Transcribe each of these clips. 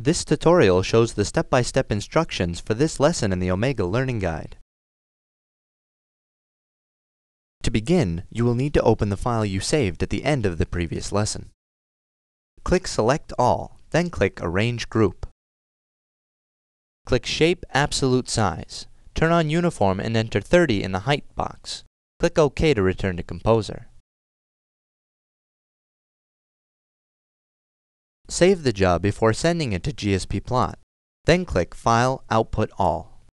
This tutorial shows the step-by-step instructions for this lesson in the Omega Learning Guide. To begin, you will need to open the file you saved at the end of the previous lesson. Click Select All, then click Arrange Group. Click Shape Absolute Size. Turn on Uniform and enter 30 in the Height box. Click OK to return to Composer. Save the job before sending it to GSP Plot. Then click File Output All.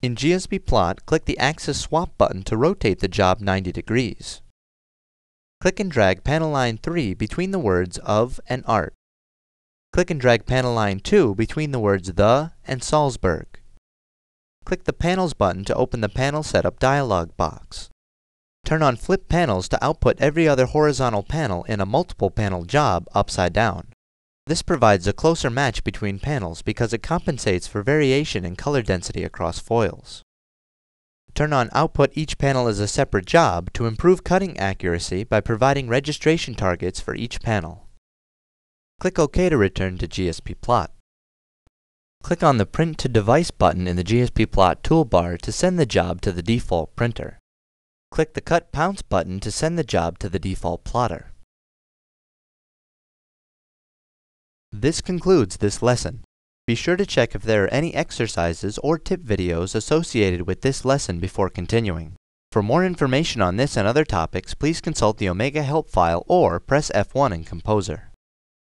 In GSP Plot, click the Axis Swap button to rotate the job 90 degrees. Click and drag panel line 3 between the words of and art. Click and drag panel line 2 between the words the and Salzburg. Click the Panels button to open the Panel Setup dialog box. Turn on Flip Panels to output every other horizontal panel in a multiple panel job upside down. This provides a closer match between panels because it compensates for variation in color density across foils. Turn on Output each panel as a separate job to improve cutting accuracy by providing registration targets for each panel. Click OK to return to GSP Plot. Click on the Print to Device button in the GSP Plot toolbar to send the job to the default printer. Click the Cut Pounce button to send the job to the default plotter. This concludes this lesson. Be sure to check if there are any exercises or tip videos associated with this lesson before continuing. For more information on this and other topics, please consult the Omega Help file or press F1 in Composer.